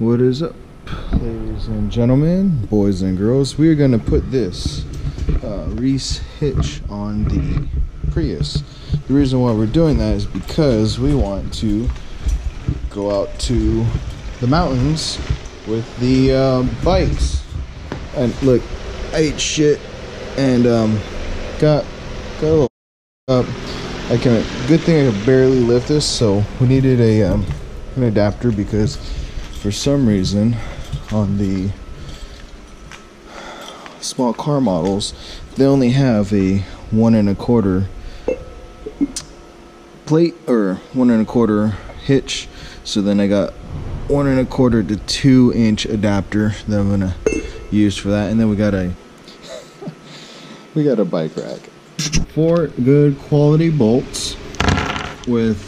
What is up, ladies and gentlemen, boys and girls? We are going to put this uh, Reese hitch on the Prius. The reason why we're doing that is because we want to go out to the mountains with the uh, bikes. And look, I ate shit and um, got got a little up. I can. Good thing I could barely lift this, so we needed a um, an adapter because for some reason on the small car models they only have a one and a quarter plate or one and a quarter hitch. So then I got one and a quarter to two inch adapter that I'm gonna use for that. And then we got a we got a bike rack. Four good quality bolts with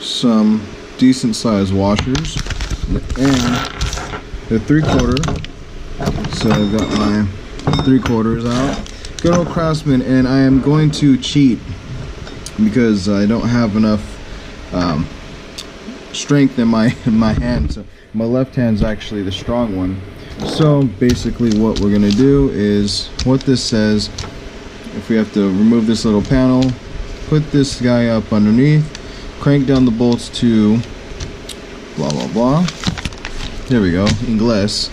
some decent sized washers. And the three quarter so I've got my three quarters out. Good old craftsman and I am going to cheat because I don't have enough um, strength in my in my hand. So my left hand is actually the strong one. So basically what we're gonna do is what this says if we have to remove this little panel put this guy up underneath crank down the bolts to blah blah blah. There we go inglés.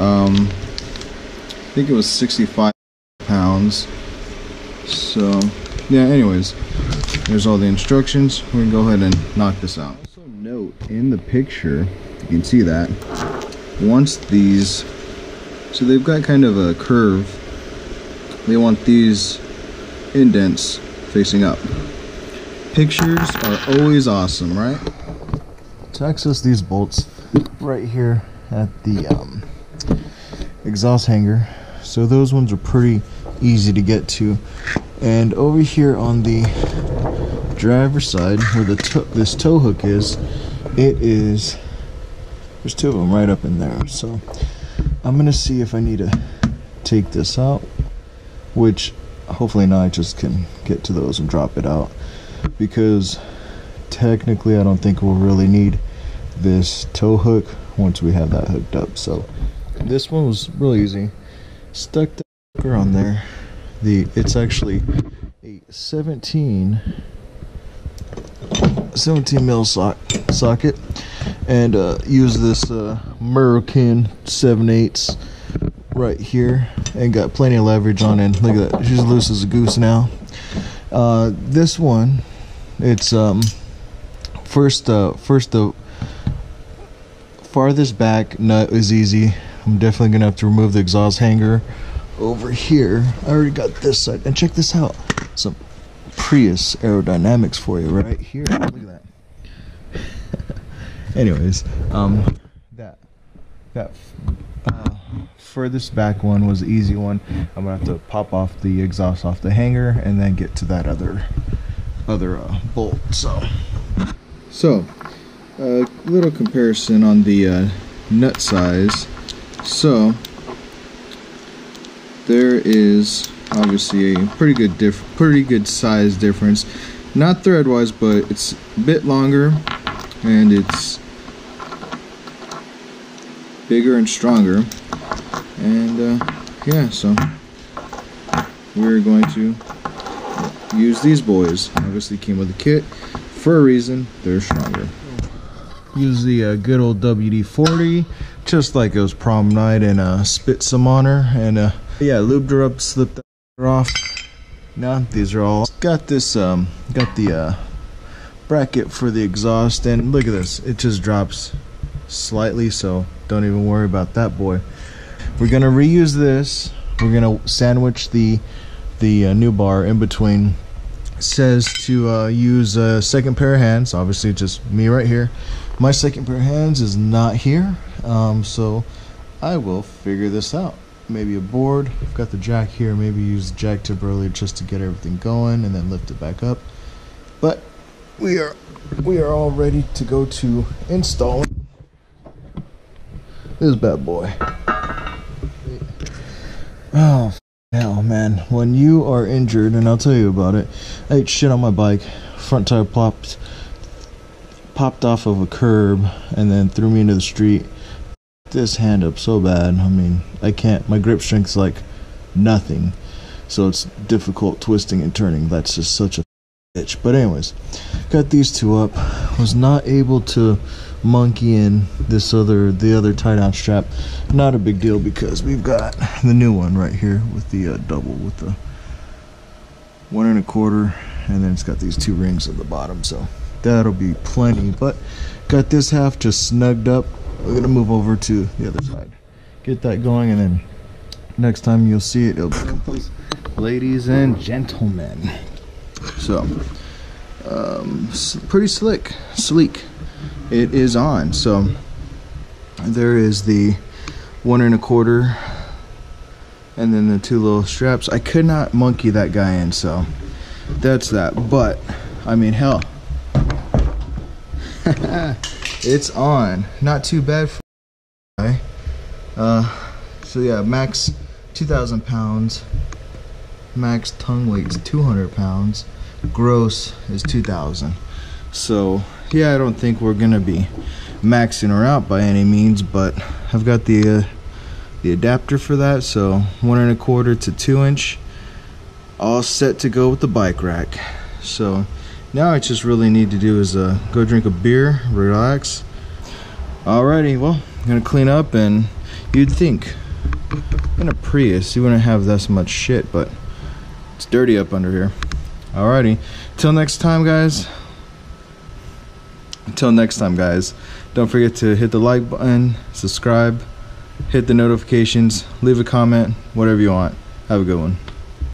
Um, I think it was 65 pounds. So yeah anyways there's all the instructions. We can go ahead and knock this out. Also note in the picture you can see that once these so they've got kind of a curve. They want these indents facing up pictures are always awesome, right? To access these bolts right here at the um, exhaust hanger. So those ones are pretty easy to get to. And over here on the driver's side where the to this tow hook is, it is there's two of them right up in there. So I'm gonna see if I need to take this out, which hopefully now I just can get to those and drop it out because technically I don't think we'll really need this tow hook once we have that hooked up. So this one was really easy. Stuck the hooker on there. The it's actually a 17 17 mil so socket and uh, use this uh, Merkin 7 8 right here and got plenty of leverage on it. Look at that. She's loose as a goose now. Uh, this one it's um first uh first the farthest back nut is easy. I'm definitely gonna have to remove the exhaust hanger over here. I already got this side and check this out. Some prius aerodynamics for you right here. Look at that. Anyways um that that uh, furthest back one was the easy one. I'm gonna have to pop off the exhaust off the hanger and then get to that other other uh, bolt. So, so a little comparison on the uh, nut size. So there is obviously a pretty good diff pretty good size difference. Not thread-wise, but it's a bit longer and it's bigger and stronger. And uh, yeah, so we're going to use these boys. Obviously came with a kit. For a reason, they're stronger. Use the uh, good old WD-40, just like it was prom night, and uh, spit some on her. And uh, yeah, lubed her up, slipped her off. Now these are all got this. Um, got the uh, bracket for the exhaust, and look at this. It just drops slightly, so don't even worry about that boy. We're gonna reuse this. We're gonna sandwich the the uh, new bar in between says to uh, use a second pair of hands. Obviously just me right here. My second pair of hands is not here um, so I will figure this out. Maybe a board. I've got the jack here. Maybe use the jack tip earlier just to get everything going and then lift it back up. But we are we are all ready to go to install this bad boy. Oh now, man, when you are injured, and I'll tell you about it, I ate shit on my bike, front tire popped, popped off of a curb and then threw me into the street. This hand up so bad. I mean, I can't. My grip strength's like nothing, so it's difficult twisting and turning. That's just such a bitch. But anyways, got these two up. Was not able to monkey in this other the other tie down strap. Not a big deal because we've got the new one right here with the uh, double with the one and a quarter, and then it's got these two rings at the bottom. So that'll be plenty. But got this half just snugged up. We're gonna move over to the other side, get that going, and then next time you'll see it, it'll be complete. Ladies and gentlemen, so um, pretty slick, sleek. It is on. So there is the one and a quarter, and then the two little straps. I could not monkey that guy in, so that's that. But I mean, hell. it's on. Not too bad for guy. Uh, so yeah, max 2,000 pounds. Max tongue weight is 200 pounds. Gross is 2,000. So yeah, I don't think we're gonna be maxing her out by any means, but I've got the uh, the adapter for that. So one and a quarter to two inch, all set to go with the bike rack. So now I just really need to do is uh, go drink a beer, relax. Alrighty, well, I'm gonna clean up and you'd think in a Prius you wouldn't have this much shit, but it's dirty up under here. Alrighty, till next time guys. Until next time guys, don't forget to hit the like button, subscribe, hit the notifications, leave a comment, whatever you want. Have a good one.